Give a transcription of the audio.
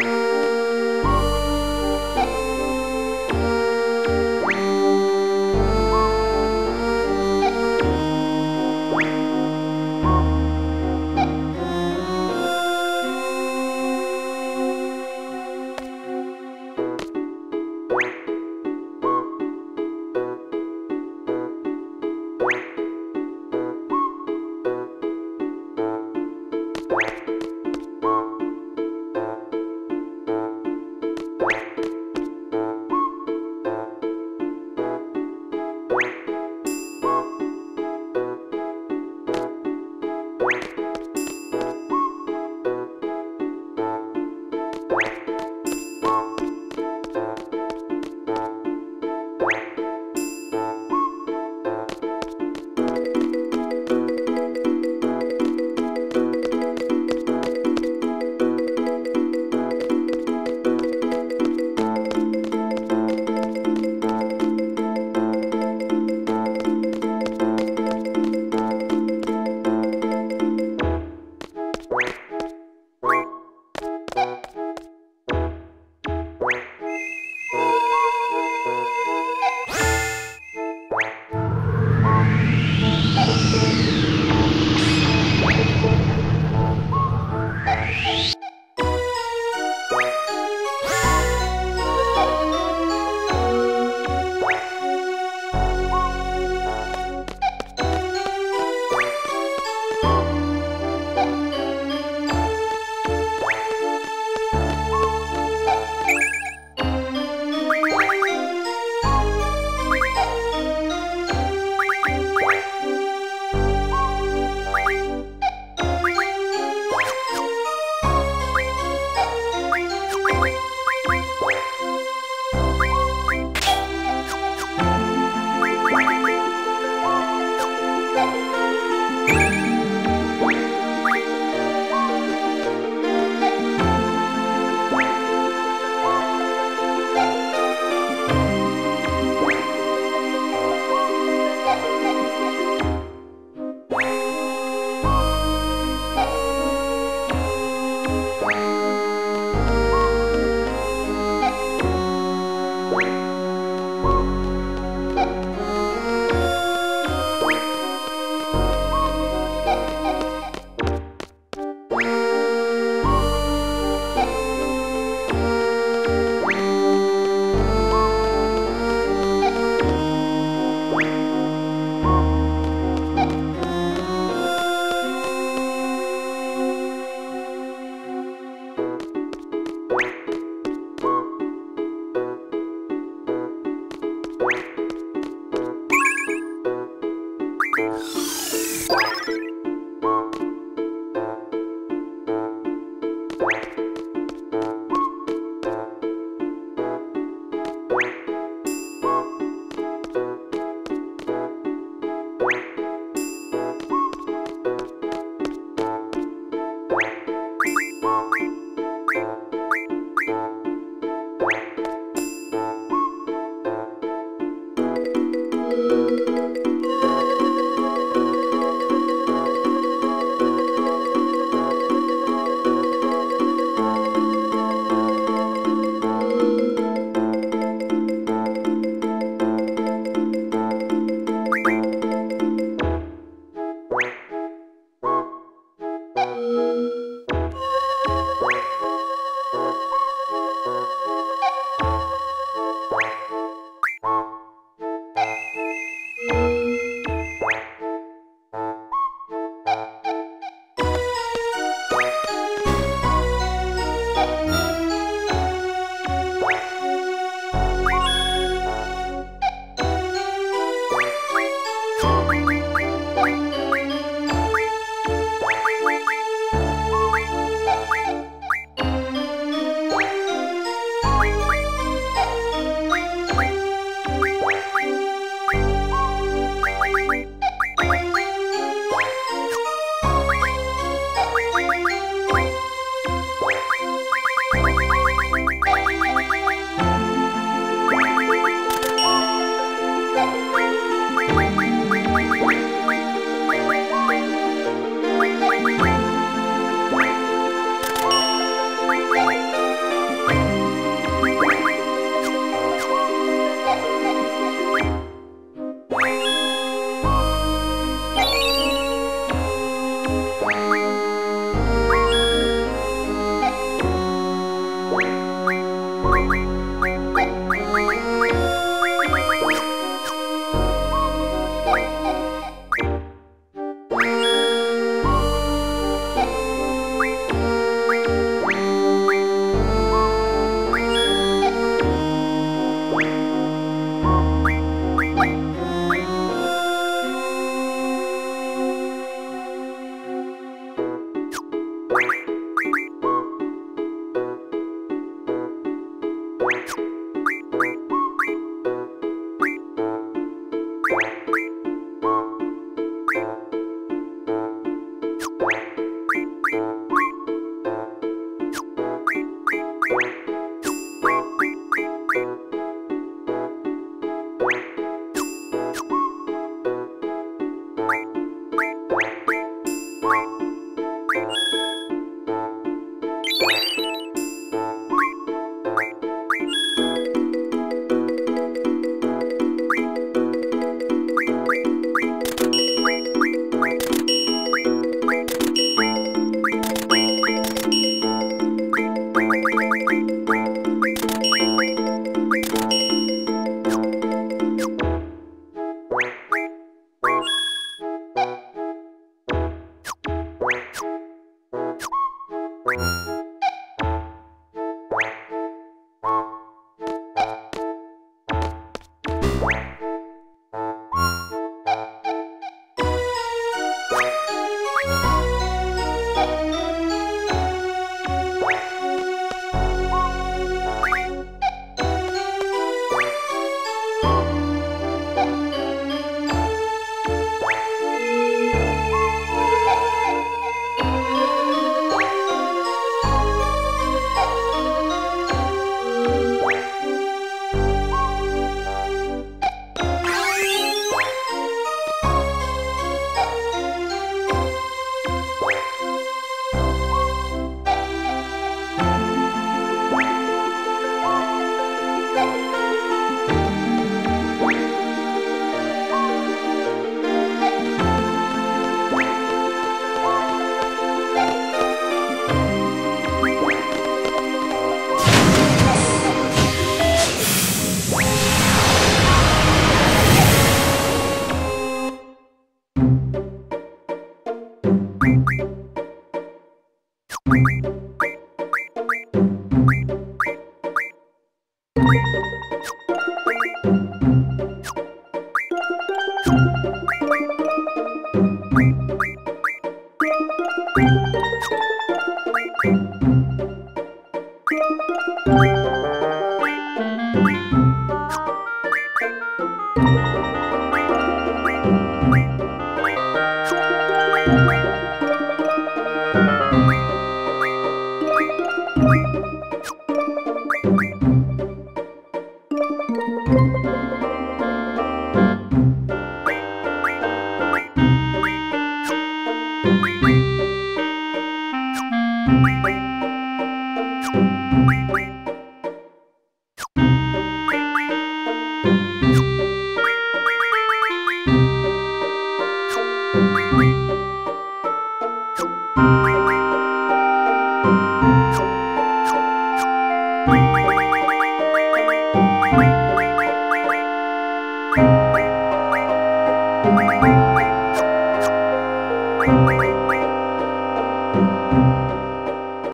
you